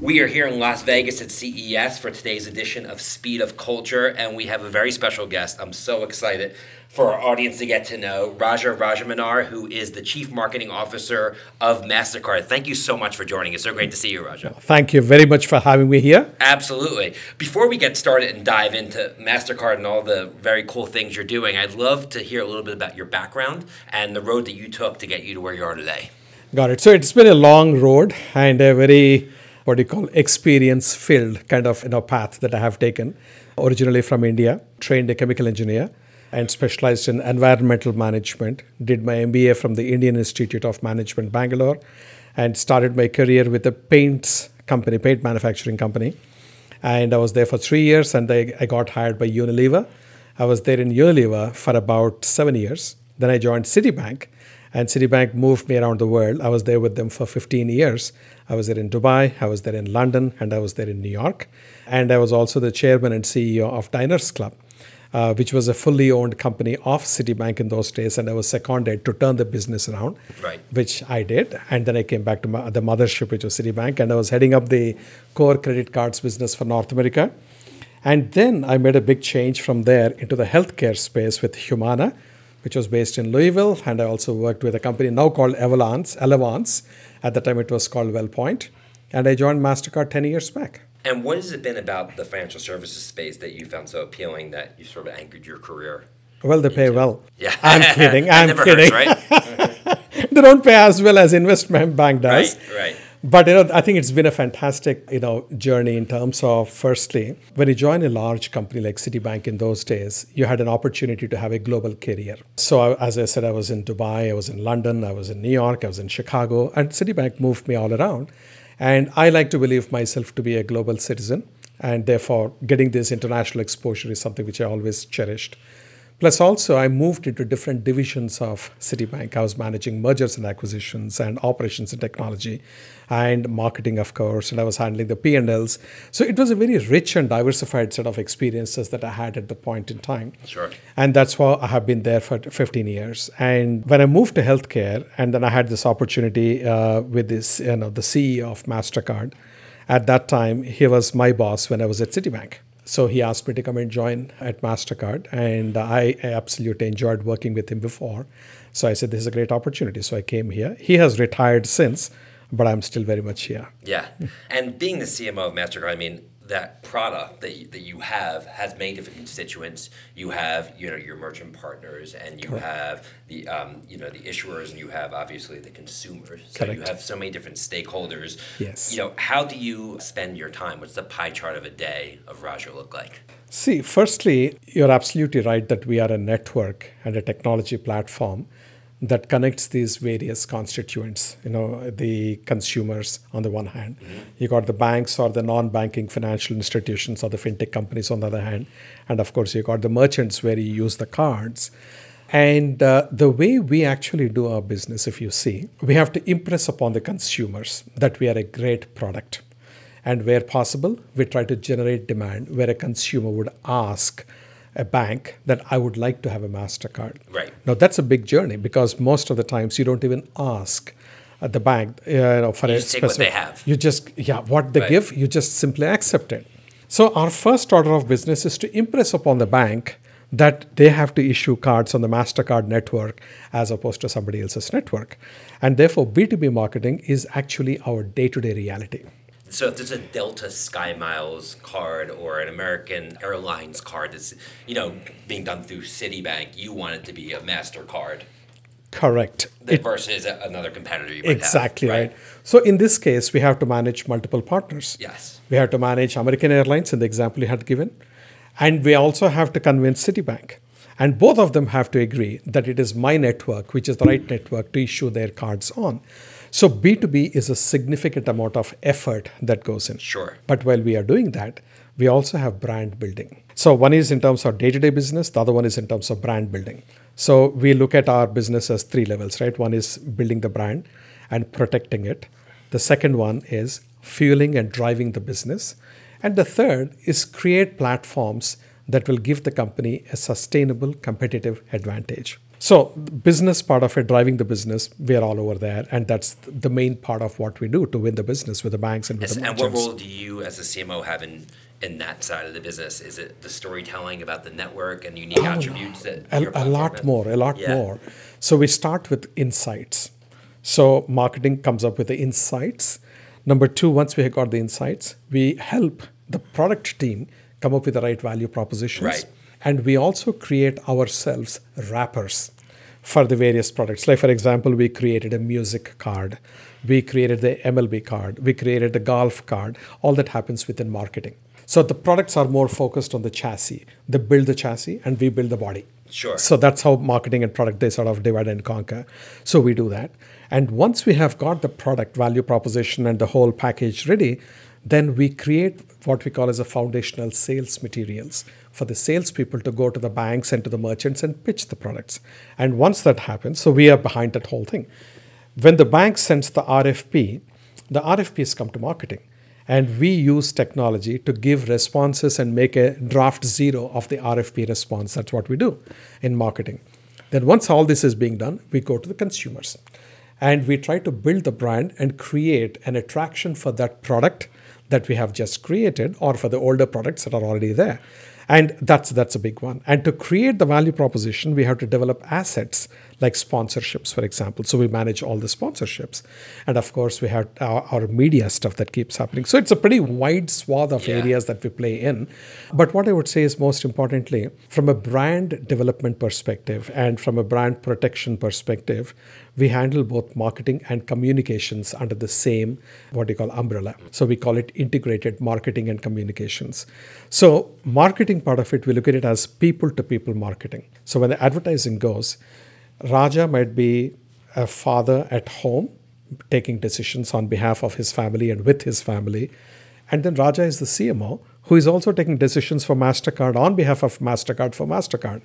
We are here in Las Vegas at CES for today's edition of Speed of Culture, and we have a very special guest. I'm so excited for our audience to get to know Raja Rajamannar, who is the Chief Marketing Officer of MasterCard. Thank you so much for joining us. So great to see you, Raja. Thank you very much for having me here. Absolutely. Before we get started and dive into MasterCard and all the very cool things you're doing, I'd love to hear a little bit about your background and the road that you took to get you to where you are today. Got it. So it's been a long road and a very what you call experience filled kind of you know path that I have taken. Originally from India, trained a chemical engineer and specialized in environmental management. Did my MBA from the Indian Institute of Management, Bangalore, and started my career with a paints company, paint manufacturing company. And I was there for three years, and I, I got hired by Unilever. I was there in Unilever for about seven years. Then I joined Citibank, and Citibank moved me around the world. I was there with them for 15 years. I was there in Dubai, I was there in London, and I was there in New York. And I was also the chairman and CEO of Diners Club, uh, which was a fully owned company of Citibank in those days. And I was seconded to turn the business around, right. which I did. And then I came back to my, the mothership, which was Citibank, and I was heading up the core credit cards business for North America. And then I made a big change from there into the healthcare space with Humana, which was based in Louisville. And I also worked with a company now called Elevance, Elevance, at the time, it was called WellPoint. And I joined MasterCard 10 years back. And what has it been about the financial services space that you found so appealing that you sort of anchored your career? Well, they pay well. Yeah. I'm kidding. I'm kidding. Hurts, right? they don't pay as well as investment bank does. Right, right. But you know, I think it's been a fantastic you know journey in terms of firstly, when you join a large company like Citibank in those days, you had an opportunity to have a global career. So as I said, I was in Dubai, I was in London, I was in New York, I was in Chicago, and Citibank moved me all around. And I like to believe myself to be a global citizen, and therefore getting this international exposure is something which I always cherished. Plus, also, I moved into different divisions of Citibank. I was managing mergers and acquisitions and operations and technology and marketing, of course, and I was handling the P&Ls. So it was a very rich and diversified set of experiences that I had at the point in time. Sure. And that's why I have been there for 15 years. And when I moved to healthcare, and then I had this opportunity uh, with this, you know, the CEO of MasterCard. At that time, he was my boss when I was at Citibank. So he asked me to come and join at MasterCard, and I, absolutely enjoyed working with him before. So I said, This is a great opportunity. So I came here. He has retired since, but I'm still very much here. Yeah. And being the CMO of MasterCard, I mean, that product that you, that you have has many different constituents. You have you know your merchant partners, and you Correct. have the um, you know the issuers, and you have obviously the consumers. So Correct. you have so many different stakeholders. Yes. You know how do you spend your time? What's the pie chart of a day of Raja look like? See, firstly, you're absolutely right that we are a network and a technology platform that connects these various constituents you know the consumers on the one hand. Mm-hmm. you got the banks or the non-banking financial institutions or the fintech companies on the other hand. And of course you got the merchants where you use the cards. And uh, the way we actually do our business if you see we have to impress upon the consumers that we are a great product. And where possible we try to generate demand where a consumer would ask a bank that I would like to have a MasterCard. Right. Now, that's a big journey because most of the times you don't even ask at the bank uh, you know, for you a specific. what they have. You just, yeah, what they right. give, you just simply accept it. So, our first order of business is to impress upon the bank that they have to issue cards on the MasterCard network as opposed to somebody else's network. And therefore, B2B marketing is actually our day to day reality. So if there's a Delta Sky Miles card or an American Airlines card that's you know being done through Citibank, you want it to be a Mastercard. Correct. It, versus another competitor. exactly have, right? right. So in this case, we have to manage multiple partners. Yes. We have to manage American Airlines in the example you had given, and we also have to convince Citibank. And both of them have to agree that it is my network, which is the right network to issue their cards on. So B2B is a significant amount of effort that goes in. Sure. But while we are doing that, we also have brand building. So one is in terms of day-to-day business, the other one is in terms of brand building. So we look at our business as three levels, right? One is building the brand and protecting it. The second one is fueling and driving the business. And the third is create platforms that will give the company a sustainable competitive advantage. So, business part of it, driving the business, we are all over there, and that's the main part of what we do to win the business with the banks and with the And what role do you, as a CMO, have in in that side of the business? Is it the storytelling about the network and unique oh, attributes that a, a lot more a lot Yeah. more. So we start with insights. So marketing comes up with the insights. Number two once we have got the insights we help the product team come up with the right value propositions. Right. and we also create ourselves wrappers for the various products. Like for example we created a music card. We created the mlb card. We created the golf card. All that happens within marketing. So the products are more focused on the chassis. They build the chassis and we build the body. Sure. so that's how marketing and product they sort of divide and conquer. So we do that. And once we have got the product value proposition and the whole package ready, then we create what we call as a foundational sales materials for the salespeople to go to the banks and to the merchants and pitch the products. And once that happens, so we are behind that whole thing. When the bank sends the RFP, the RFPs come to marketing and we use technology to give responses and make a draft zero of the RFP response. That's what we do in marketing. Then, once all this is being done, we go to the consumers and we try to build the brand and create an attraction for that product that we have just created or for the older products that are already there. And that's that's a big one. And to create the value proposition, we have to develop assets like sponsorships, for example. So we manage all the sponsorships, and of course we have our, our media stuff that keeps happening. So it's a pretty wide swath of Yeah. areas that we play in. But what I would say is most importantly, from a brand development perspective and from a brand protection perspective, we handle both marketing and communications under the same what you call umbrella. So we call it integrated marketing and communications. So marketing part of it, we look at it as people to people marketing. So when the advertising goes, Raja might be a father at home taking decisions on behalf of his family and with his family. And then Raja is the CMO who is also taking decisions for MasterCard on behalf of MasterCard for MasterCard.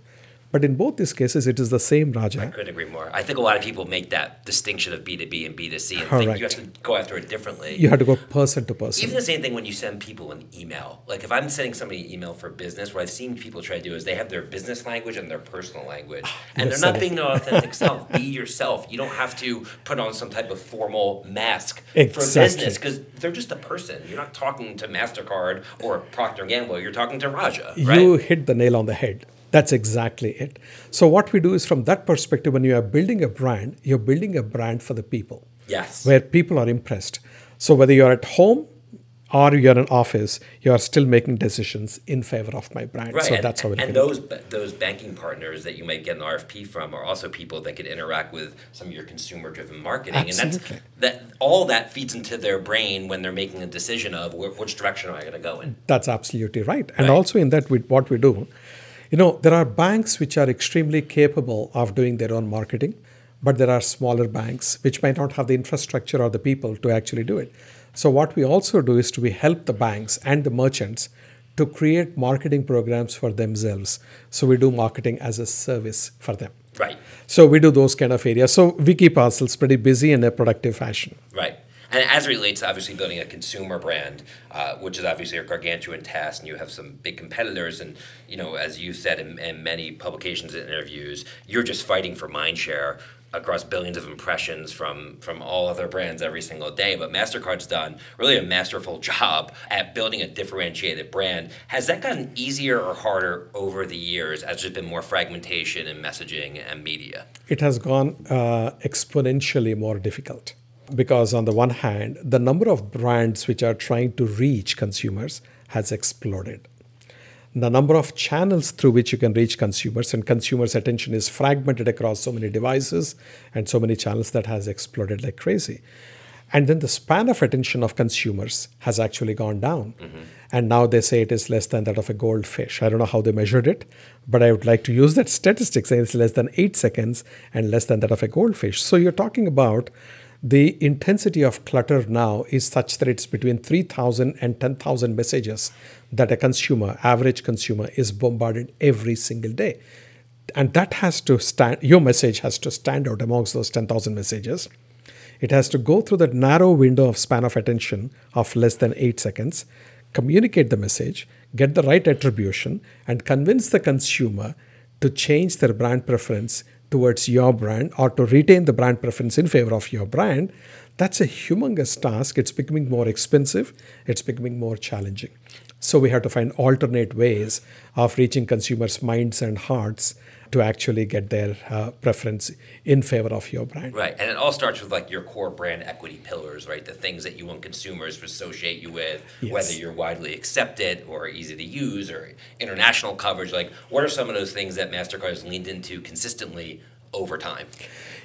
But in both these cases, it is the same Raja. I couldn't agree more. I think a lot of people make that distinction of B2B and B2C and think you have to go after it differently. You have to go person to person. Even the same thing when you send people an email. Like if I'm sending somebody an email for business, what I've seen people try to do is they have their business language and their personal language, and Yes, they're not being their authentic self. Be yourself. You don't have to put on some type of formal mask for business because they're just a person. You're not talking to Mastercard or Procter and Gamble. You're talking to Raja, right? You hit the nail on the head. That's exactly it. So, what we do is from that perspective, when you are building a brand, you're building a brand for the people yes. where people are impressed. So, whether you're at home or you're in office, you are still making decisions in favor of my brand. Right, So, and, that's how look and it. those those banking partners that you might get an RFP from are also people that could interact with some of your consumer-driven marketing, Absolutely. and that's that all that feeds into their brain when they're making a decision of which direction am I going to go in. That's absolutely right. And Right. also in that, we, what we do, you know, there are banks which are extremely capable of doing their own marketing, but there are smaller banks which might not have the infrastructure or the people to actually do it. So what we also do is to we help the banks and the merchants to create marketing programs for themselves. So we do marketing as a service for them. Right, So we do those kind of areas. So we keep ourselves pretty busy in a productive fashion. right. And as it relates to obviously building a consumer brand, uh, which is obviously a gargantuan task, and you have some big competitors, and you know, as you've said in, in many publications and interviews, you're just fighting for mind share across billions of impressions from from all other brands every single day. But Mastercard's done really a masterful job at building a differentiated brand. Has that gotten easier or harder over the years as there's been more fragmentation in messaging and media? it has gone uh, exponentially more difficult because on the one hand the number of brands which are trying to reach consumers has exploded. The number of channels through which you can reach consumers and consumers attention is fragmented across so many devices and so many channels that has exploded like crazy. And then the span of attention of consumers has actually gone down. Mm-hmm. And now they say it is less than that of a goldfish. I don't know how they measured it but i would like to use that statistic saying it's less than 8 seconds and less than that of a goldfish. So you're talking about the intensity of clutter now is such that it's between 3000 and 10000 messages that a consumer average consumer is bombarded every single day. And that has to stand your message has to stand out amongst those 10000 messages. It has to go through that narrow window of span of attention of less than 8 seconds communicate the message get the right attribution and convince the consumer to change their brand preference towards your brand or to retain the brand preference in favor of your brand, that's a humongous task. It's becoming more expensive, it's becoming more challenging. So we have to find alternate ways of reaching consumers' minds and hearts to actually get their uh, preference in favor of your brand. Right, and it all starts with like your core brand equity pillars, right? The things that you want consumers to associate you with, yes. whether you're widely accepted or easy to use or international coverage. Like, what are some of those things that Mastercard has leaned into consistently over time?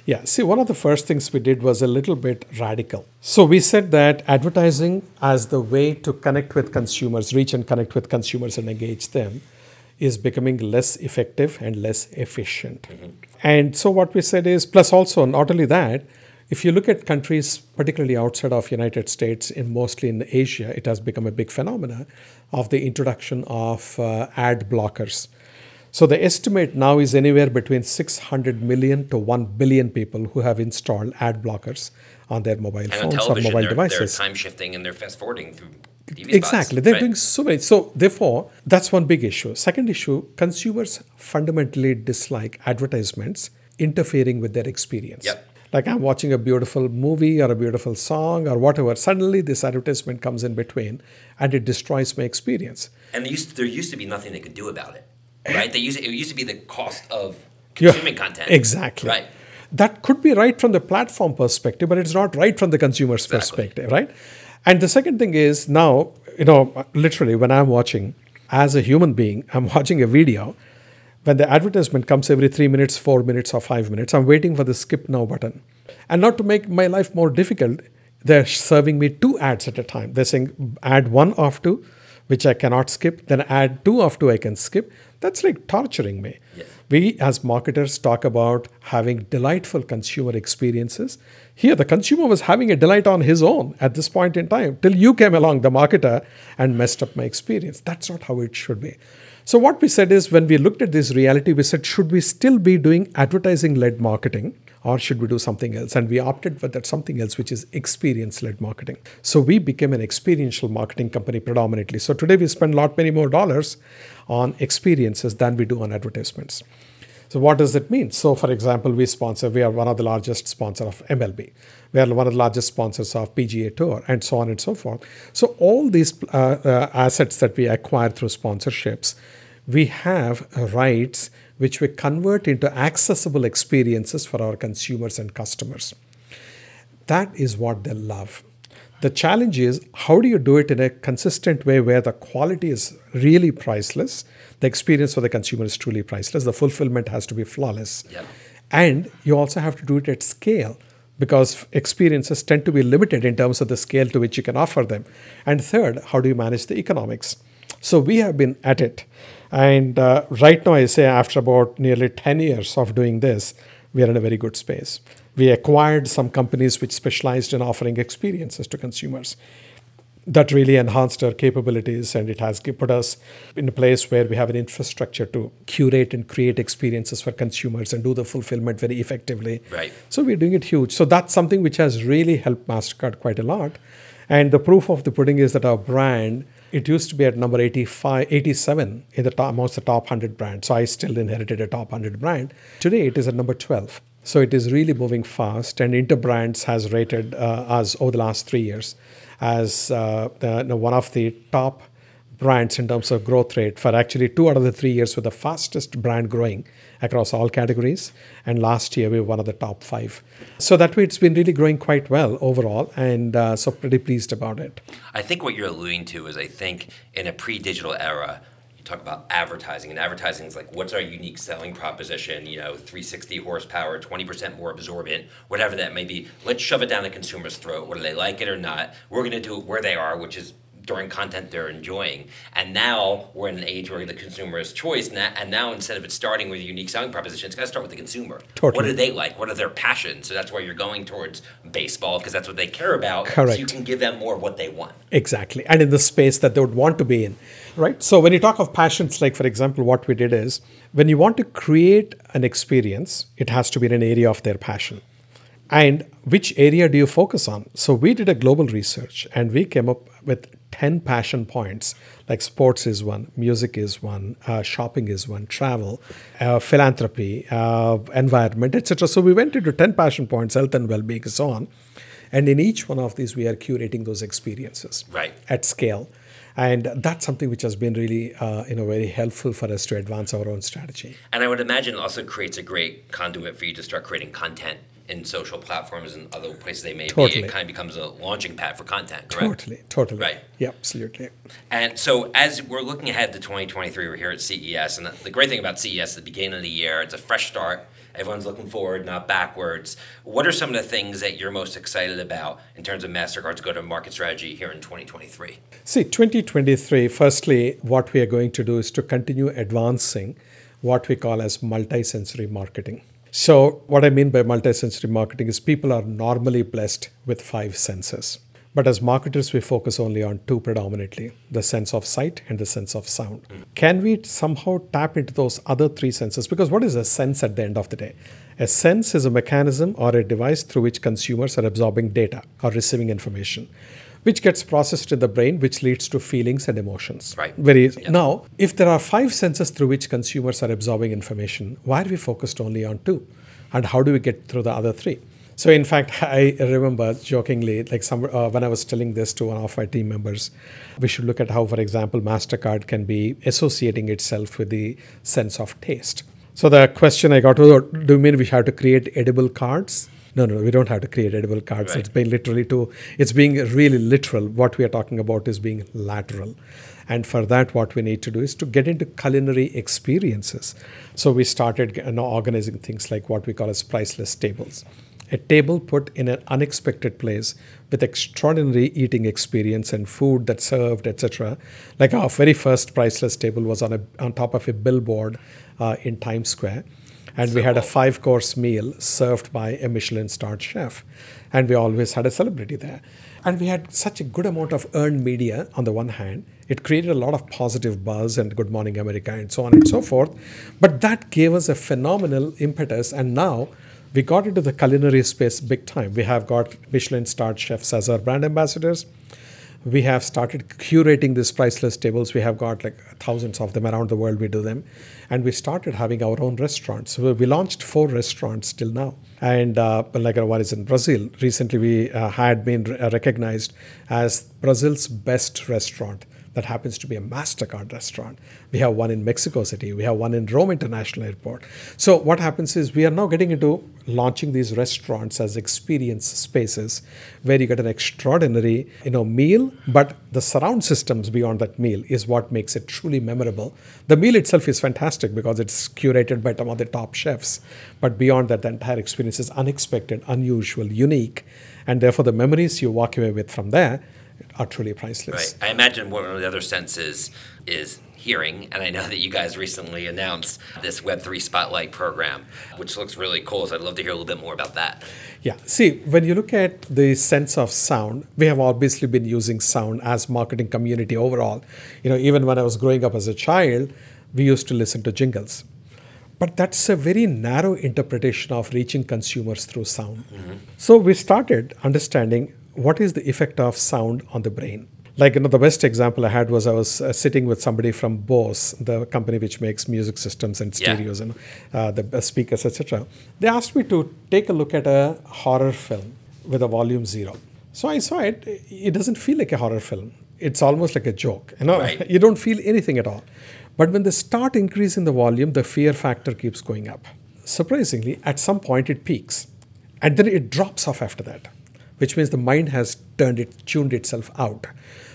Yeah, see, one of the first things we did was a little bit radical. So we said that advertising as the way to connect with consumers, reach and connect with consumers and engage them is becoming less effective and less efficient. Mm-hmm. And so what we said is, plus also not only that, if you look at countries, particularly outside of United States, in mostly in Asia, it has become a big phenomenon of the introduction of uh, ad blockers. So the estimate now is anywhere between 600 million to 1 billion people who have installed ad blockers on their mobile and phones or mobile they're, devices. They're time shifting and they're fast forwarding through TV exactly. Spots, they're right? doing so many. So therefore, that's one big issue. Second issue, consumers fundamentally dislike advertisements interfering with their experience. Yep. Like I'm watching a beautiful movie or a beautiful song or whatever. Suddenly, this advertisement comes in between, and it destroys my experience. And there used to, there used to be nothing they could do about it, eh. right? They used to, it used to be the cost of consuming yeah, content. Exactly. Right. That could be right from the platform perspective, but it's not right from the consumer's exactly. perspective, right? And the second thing is now, you know, literally when I'm watching, as a human being, I'm watching a video. When the advertisement comes every three minutes, four minutes, or five minutes, I'm waiting for the skip now button. And not to make my life more difficult, they're serving me two ads at a time. They're saying ad one off two, which I cannot skip, then ad two off two I can skip. That's like torturing me. Yes. We as marketers talk about having delightful consumer experiences. Here, the consumer was having a delight on his own at this point in time till you came along, the marketer, and messed up my experience. That's not how it should be. So, what we said is when we looked at this reality, we said, should we still be doing advertising led marketing or should we do something else? And we opted for that something else, which is experience led marketing. So, we became an experiential marketing company predominantly. So, today we spend a lot many more dollars on experiences than we do on advertisements. So what does it mean? So for example, we sponsor, we are one of the largest sponsor of MLB. We are one of the largest sponsors of PGA Tour and so on and so forth. So all these uh, uh, assets that we acquire through sponsorships, we have rights which we convert into accessible experiences for our consumers and customers. That is what they love. The challenge is how do you do it in a consistent way where the quality is really priceless, the experience for the consumer is truly priceless, the fulfillment has to be flawless. Yeah. And you also have to do it at scale because experiences tend to be limited in terms of the scale to which you can offer them. And third, how do you manage the economics? So we have been at it. And uh, right now, I say after about nearly 10 years of doing this, we are in a very good space we acquired some companies which specialized in offering experiences to consumers. That really enhanced our capabilities and it has put us in a place where we have an infrastructure to curate and create experiences for consumers and do the fulfillment very effectively. Right. So we're doing it huge. So that's something which has really helped mastercard quite a lot. And the proof of the pudding is that our brand it used to be at number 85 87 in the top amongst the top 100 brands. So i still inherited a top 100 brand. Today it is at number 12 so it is really moving fast, and Interbrands has rated uh, us over the last three years as uh, the, one of the top brands in terms of growth rate for actually two out of the three years with the fastest brand growing across all categories. And last year we were one of the top five. So that way it's been really growing quite well overall, and uh, so pretty pleased about it. I think what you're alluding to is I think in a pre-digital era talk about advertising, and advertising is like, what's our unique selling proposition? You know, 360 horsepower, 20% more absorbent, whatever that may be. Let's shove it down the consumer's throat, whether they like it or not. We're going to do it where they are, which is during content they're enjoying. And now we're in an age where the consumer is choice. And now instead of it starting with a unique selling proposition, it's got to start with the consumer. Totally. What do they like? What are their passions? So that's why you're going towards baseball because that's what they care about. Correct. So you can give them more of what they want. Exactly. And in the space that they would want to be in right? So when you talk of passions, like for example, what we did is when you want to create an experience, it has to be in an area of their passion. And which area do you focus on? So we did a global research and we came up with 10 passion points like sports is one music is one uh, shopping is one travel uh, philanthropy uh, environment etc so we went into 10 passion points health and well-being and so on. And in each one of these we are curating those experiences right. at scale. And that's something which has been really uh, you know very helpful for us to advance our own strategy. And i would imagine also creates a great conduit for you to start creating content in social platforms and other places they may totally. be, it kind of becomes a launching pad for content, correct? Totally, totally. Right. Yeah, absolutely. And so as we're looking ahead to 2023, we're here at CES, and the great thing about CES at the beginning of the year, it's a fresh start. Everyone's looking forward, not backwards. What are some of the things that you're most excited about in terms of MasterCard's go-to-market strategy here in 2023? See, 2023, firstly, what we are going to do is to continue advancing what we call as multi-sensory marketing. So, what I mean by multisensory marketing is people are normally blessed with five senses. But as marketers, we focus only on two predominantly the sense of sight and the sense of sound. Can we somehow tap into those other three senses? Because what is a sense at the end of the day? A sense is a mechanism or a device through which consumers are absorbing data or receiving information which gets processed in the brain, which leads to feelings and emotions. Right. Very easy. Yep. Now, if there are five senses through which consumers are absorbing information, why are we focused only on two? And how do we get through the other three? So, in fact, I remember jokingly, like some uh, when I was telling this to one of my team members, we should look at how, for example, Mastercard can be associating itself with the sense of taste. So the question I got was, do you mean we have to create edible cards? No, no, we don't have to create edible cards. Right. It's being literally to, it's being really literal. What we are talking about is being lateral. And for that, what we need to do is to get into culinary experiences. So we started you know, organizing things like what we call as priceless tables. A table put in an unexpected place with extraordinary eating experience and food that's served, etc. Like our very first priceless table was on a on top of a billboard uh, in Times Square and so we had a five course meal served by a Michelin starred chef. And we always had a celebrity there. And we had such a good amount of earned media on the one hand. It created a lot of positive buzz and Good Morning America and so on and so forth. But that gave us a phenomenal impetus. And now we got into the culinary space big time. We have got Michelin starred chefs as our brand ambassadors we have started curating these priceless tables. We have got like thousands of them around the world. We do them, and we started having our own restaurants. So we launched four restaurants till now, and uh, like one is in Brazil. Recently, we uh, had been recognized as Brazil's best restaurant that happens to be a MasterCard restaurant. We have one in Mexico City. We have one in Rome International Airport. So what happens is we are now getting into launching these restaurants as experience spaces where you get an extraordinary, you know, meal, but the surround systems beyond that meal is what makes it truly memorable. The meal itself is fantastic because it's curated by some of the top chefs, but beyond that, the entire experience is unexpected, unusual, unique, and therefore the memories you walk away with from there are truly priceless. Right. I imagine one of the other senses is hearing, and I know that you guys recently announced this Web3 Spotlight program, which looks really cool. So I'd love to hear a little bit more about that. Yeah. See, when you look at the sense of sound, we have obviously been using sound as marketing community overall. You know, even when I was growing up as a child, we used to listen to jingles. But that's a very narrow interpretation of reaching consumers through sound. Mm-hmm. So we started understanding what is the effect of sound on the brain? Like you know the best example i had was i was uh, sitting with somebody from bose the company which makes music systems and stereos yeah. and uh, the speakers etc they asked me to take a look at a horror film with a volume zero. So i saw it it doesn't feel like a horror film. It's almost like a joke you know? Right. you don't feel anything at all. But when they start increasing the volume the fear factor keeps going up. Surprisingly at some point it peaks and then it drops off after that which means the mind has turned it, tuned itself out.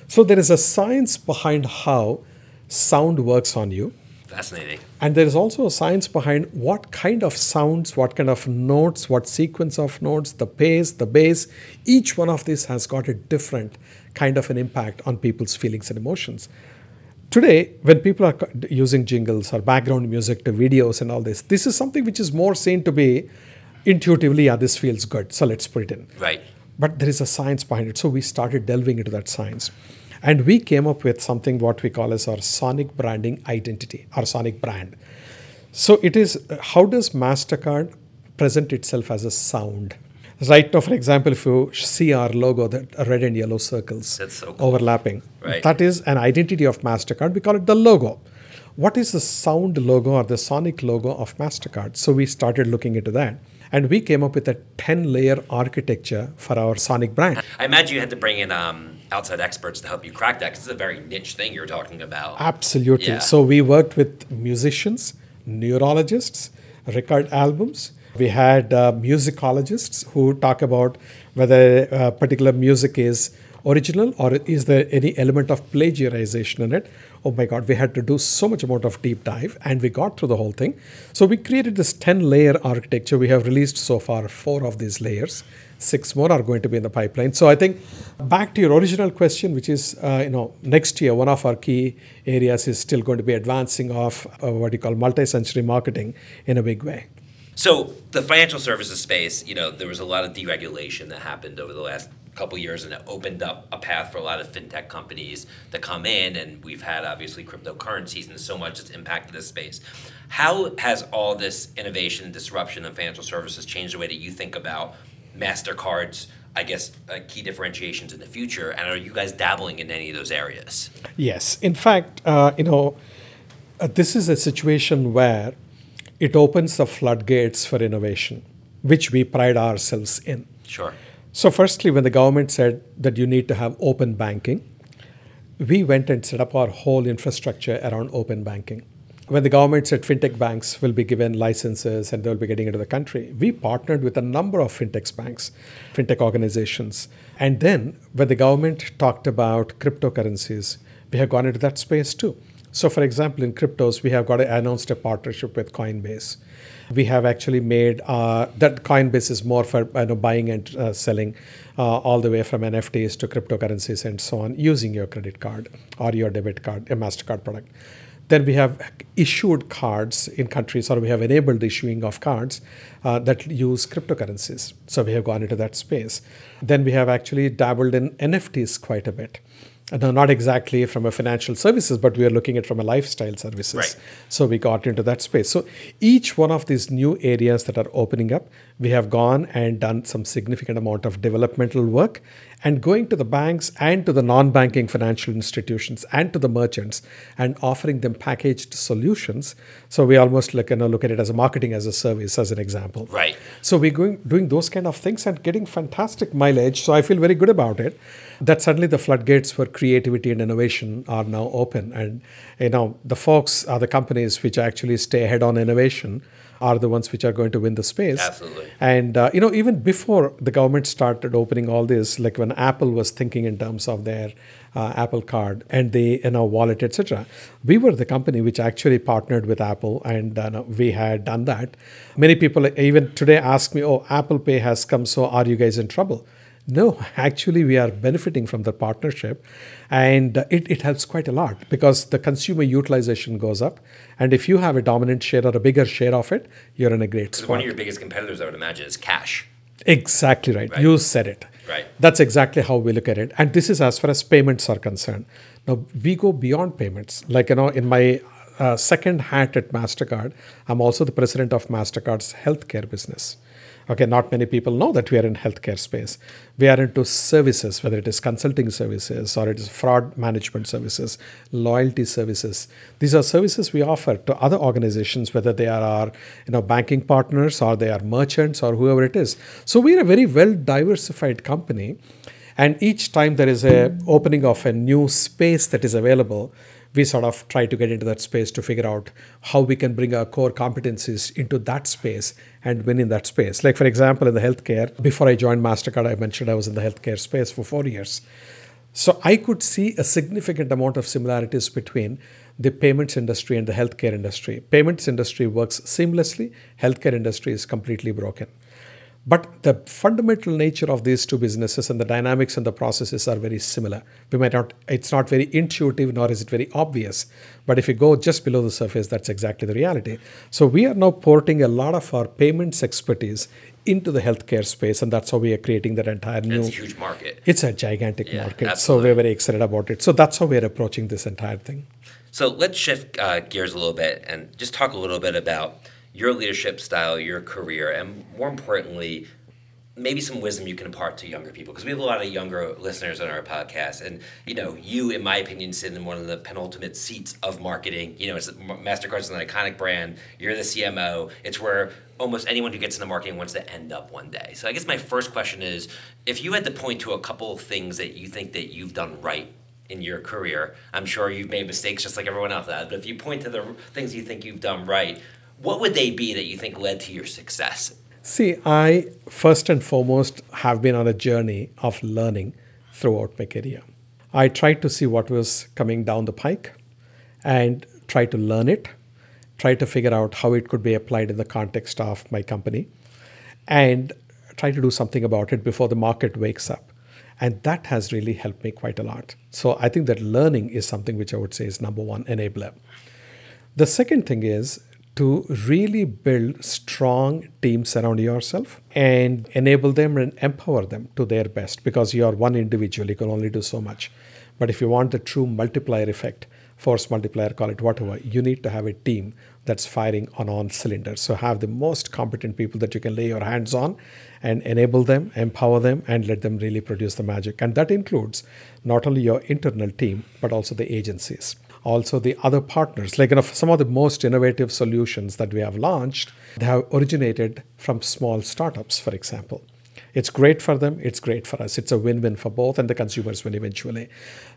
So there is a science behind how sound works on you. Fascinating. And there is also a science behind what kind of sounds, what kind of notes, what sequence of notes, the pace, the bass. Each one of these has got a different kind of an impact on people's feelings and emotions. Today, when people are using jingles or background music to videos and all this, this is something which is more seen to be intuitively, yeah, this feels good, so let's put it in. Right but there is a science behind it. So we started delving into that science. And we came up with something what we call as our sonic branding identity, our sonic brand. So it is how does MasterCard present itself as a sound? Right now, for example, if you see our logo, that red and yellow circles so cool. overlapping, Right. that is an identity of MasterCard. We call it the logo. What is the sound logo or the sonic logo of MasterCard? So we started looking into that. And we came up with a 10 layer architecture for our sonic brand. I imagine you had to bring in um, outside experts to help you crack that because it's a very niche thing you're talking about. Absolutely. Yeah. So we worked with musicians, neurologists, record albums. We had uh, musicologists who talk about whether a particular music is original or is there any element of plagiarization in it. Oh my God, we had to do so much amount of deep dive and we got through the whole thing. So we created this 10 layer architecture. We have released so far four of these layers. Six more are going to be in the pipeline. So I think back to your original question, which is, uh, you know, next year, one of our key areas is still going to be advancing of uh, what you call multi-sensory marketing in a big way. So the financial services space, you know, there was a lot of deregulation that happened over the last couple years, and it opened up a path for a lot of fintech companies to come in. And we've had obviously cryptocurrencies and so much that's impacted this space. How has all this innovation and disruption in financial services changed the way that you think about Mastercard's, I guess, uh, key differentiations in the future? And are you guys dabbling in any of those areas? Yes. In fact, uh, you know, uh, this is a situation where it opens the floodgates for innovation, which we pride ourselves in. Sure. So, firstly, when the government said that you need to have open banking, we went and set up our whole infrastructure around open banking. When the government said fintech banks will be given licenses and they'll be getting into the country, we partnered with a number of fintech banks, fintech organizations. And then when the government talked about cryptocurrencies, we have gone into that space too. So, for example, in cryptos, we have got a, announced a partnership with Coinbase. We have actually made uh, that Coinbase is more for you know, buying and uh, selling uh, all the way from NFTs to cryptocurrencies and so on using your credit card or your debit card, a MasterCard product. Then we have issued cards in countries, or we have enabled the issuing of cards uh, that use cryptocurrencies. So we have gone into that space. Then we have actually dabbled in NFTs quite a bit. No, not exactly from a financial services, but we are looking at from a lifestyle services. Right. So we got into that space. So each one of these new areas that are opening up, we have gone and done some significant amount of developmental work and going to the banks and to the non-banking financial institutions and to the merchants and offering them packaged solutions. So we almost like you know look at it as a marketing as a service as an example. Right. So we're going doing those kind of things and getting fantastic mileage. So I feel very good about it. That suddenly the floodgates for creativity and innovation are now open, and you know the folks are the companies which actually stay ahead on innovation are the ones which are going to win the space. Absolutely. And uh, you know even before the government started opening all this, like when Apple was thinking in terms of their uh, Apple Card and the you know wallet, etc. We were the company which actually partnered with Apple, and uh, we had done that. Many people even today ask me, "Oh, Apple Pay has come, so are you guys in trouble?" No, actually, we are benefiting from the partnership, and uh, it, it helps quite a lot because the consumer utilization goes up. And if you have a dominant share or a bigger share of it, you're in a great spot. one of your biggest competitors, I would imagine, is cash. Exactly right. Right. You said it. Right. That's exactly how we look at it. And this is as far as payments are concerned. Now, we go beyond payments. Like, you know, in my uh, second hat at MasterCard, I'm also the president of MasterCard's healthcare business. Okay, not many people know that we are in healthcare space. We are into services, whether it is consulting services or it is fraud management services, loyalty services. These are services we offer to other organizations, whether they are our you know banking partners or they are merchants or whoever it is. So we are a very well diversified company, and each time there is a opening of a new space that is available, we sort of try to get into that space to figure out how we can bring our core competencies into that space and win in that space. Like, for example, in the healthcare, before I joined MasterCard, I mentioned I was in the healthcare space for four years. So I could see a significant amount of similarities between the payments industry and the healthcare industry. Payments industry works seamlessly, healthcare industry is completely broken. But the fundamental nature of these two businesses and the dynamics and the processes are very similar. We might not, it's not very intuitive nor is it very obvious. But if you go just below the surface, that's exactly the reality. So we are now porting a lot of our payments expertise into the healthcare space, and that's how we are creating that entire new. It's a huge market. It's a gigantic Yeah, market. So we're very excited about it. So that's how we're approaching this entire thing. So let's shift uh, gears a little bit and just talk a little bit about your leadership style, your career, and more importantly, maybe some wisdom you can impart to younger people. Because we have a lot of younger listeners on our podcast and you know you in my opinion sit in one of the penultimate seats of marketing. You know it's mastercard's an iconic brand. You're the cmo it's where almost anyone who gets into marketing wants to end up one day. So i guess my first question is if you had to point to a couple of things that you think that you've done right in your career i'm sure you've made mistakes just like everyone else has but if you point to the things you think you've done right what would they be that you think led to your success See, I first and foremost have been on a journey of learning throughout my career. I tried to see what was coming down the pike and try to learn it, try to figure out how it could be applied in the context of my company, and try to do something about it before the market wakes up. And that has really helped me quite a lot. So I think that learning is something which I would say is number one enabler. The second thing is to really build strong teams around yourself and enable them and empower them to their best because you are one individual, you can only do so much. But if you want the true multiplier effect, force multiplier, call it whatever, you need to have a team that's firing on all cylinders. So have the most competent people that you can lay your hands on and enable them, empower them, and let them really produce the magic. And that includes not only your internal team, but also the agencies also the other partners. Like you know, some of the most innovative solutions that we have launched, they have originated from small startups, for example. It's great for them, it's great for us. It's a win win for both, and the consumers will eventually.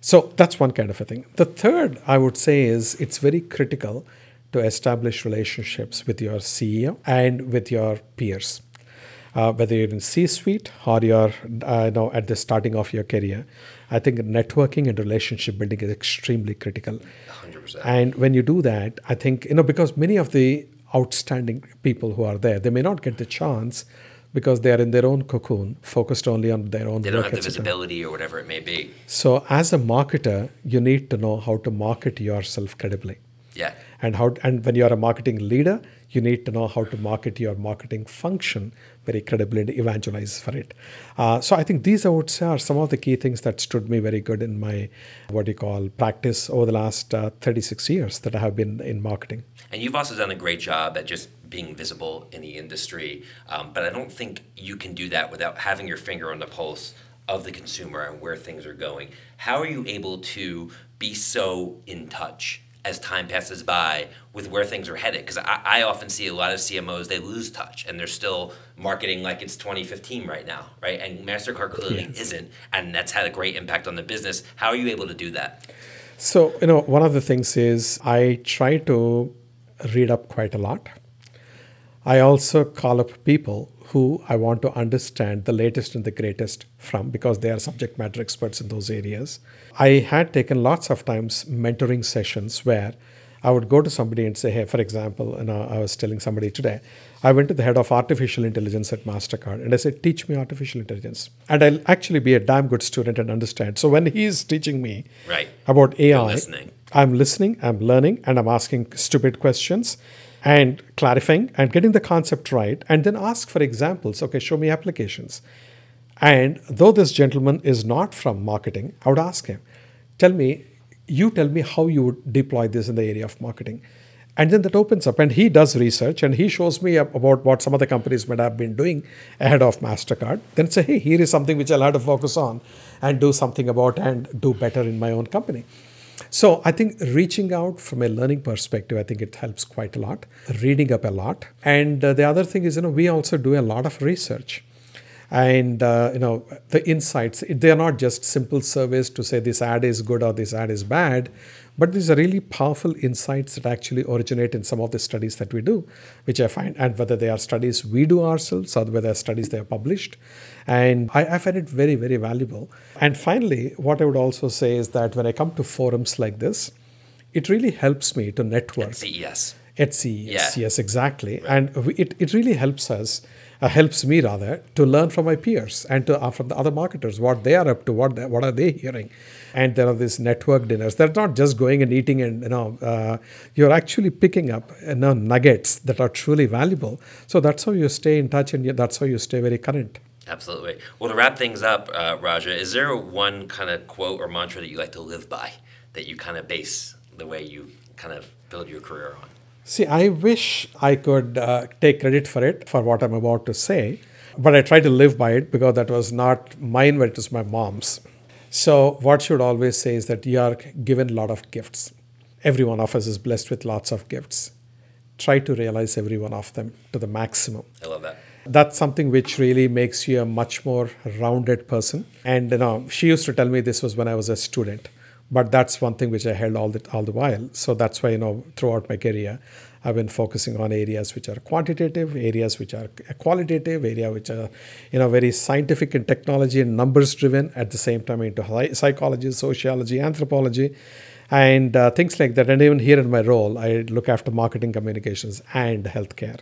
So that's one kind of a thing. The third, I would say, is it's very critical to establish relationships with your CEO and with your peers. Uh, whether you're in C-suite or you're uh, you know, at the starting of your career, I think networking and relationship building is extremely critical. 100%. And when you do that, I think, you know, because many of the outstanding people who are there, they may not get the chance because they are in their own cocoon, focused only on their own. They don't have the visibility or whatever it may be. So, as a marketer, you need to know how to market yourself credibly. Yeah. And how and when you are a marketing leader, you need to know how to market your marketing function very credibly evangelize for it. Uh, so I think these I would say are some of the key things that stood me very good in my what you call practice over the last uh, 36 years that I have been in marketing. And you've also done a great job at just being visible in the industry, um, but I don't think you can do that without having your finger on the pulse of the consumer and where things are going. How are you able to be so in touch as time passes by with where things are headed. Because I, I, often see a lot of cmos they lose touch and they're still marketing like it's 2015 right now right? And mastercard clearly yes. isn't and that's had a great impact on the business. How are you able to do that? So you know one of the things is i try to read up quite a lot. I also call up people who I want to understand the latest and the greatest from because they are subject matter experts in those areas. I had taken lots of times mentoring sessions where I would go to somebody and say, hey, for example, and I was telling somebody today, I went to the head of artificial intelligence at MasterCard and I said, teach me artificial intelligence. And I'll actually be a damn good student and understand. So when he's teaching me right. about AI, listening. I'm listening, I'm learning, and I'm asking stupid questions and clarifying and getting the concept right, and then ask for examples. Okay, show me applications. And though this gentleman is not from marketing, I would ask him, tell me, you tell me how you would deploy this in the area of marketing. And then that opens up, and he does research and he shows me about what some of the companies might have been doing ahead of MasterCard. Then say, hey, here is something which I'll have to focus on and do something about and do better in my own company. So I think reaching out from a learning perspective, I think it helps quite a lot. Reading up a lot, and uh, the other thing is, you know, we also do a lot of research, and uh, you know, the insights. They are not just simple surveys to say this ad is good or this ad is bad. But these are really powerful insights that actually originate in some of the studies that we do, which I find, and whether they are studies we do ourselves or whether studies they are published. And I, I find it very, very valuable. And finally, what I would also say is that when I come to forums like this, it really helps me to network. At CES. At CES, yeah. yes, exactly. Right. And it, it really helps us uh, helps me rather to learn from my peers and to, uh, from the other marketers what they are up to, what they, what are they hearing, and there are these network dinners. They're not just going and eating, and you know, uh, you're actually picking up you know, nuggets that are truly valuable. So that's how you stay in touch, and that's how you stay very current. Absolutely. Well, to wrap things up, uh, Raja, is there one kind of quote or mantra that you like to live by that you kind of base the way you kind of build your career on? See, I wish I could uh, take credit for it, for what I'm about to say. But I try to live by it because that was not mine, but it was my mom's. So, what should always say is that you are given a lot of gifts. Every one of us is blessed with lots of gifts. Try to realize every one of them to the maximum. I love that. That's something which really makes you a much more rounded person. And you know, she used to tell me this was when I was a student, but that's one thing which I held all the all the while. So that's why you know throughout my career, I've been focusing on areas which are quantitative, areas which are qualitative, area which are you know very scientific and technology and numbers driven. At the same time, into psychology, sociology, anthropology and uh, things like that. And even here in my role, I look after marketing communications and healthcare.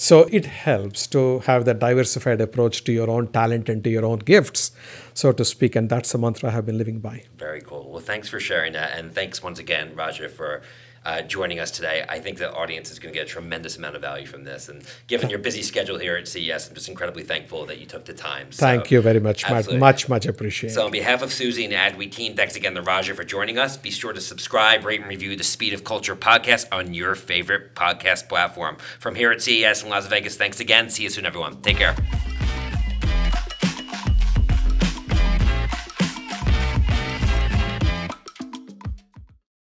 So it helps to have that diversified approach to your own talent and to your own gifts, so to speak. And that's the mantra I have been living by. Very cool. Well, thanks for sharing that. And thanks once again, Raja, for uh, joining us today. I think the audience is going to get a tremendous amount of value from this. And given your busy schedule here at CES, I'm just incredibly thankful that you took the time. So, Thank you very much. Absolutely. Much, much appreciated. So, on behalf of Suzy and Adweek team, thanks again to Raja for joining us. Be sure to subscribe, rate, and review the Speed of Culture podcast on your favorite podcast platform. From here at CES in Las Vegas, thanks again. See you soon, everyone. Take care.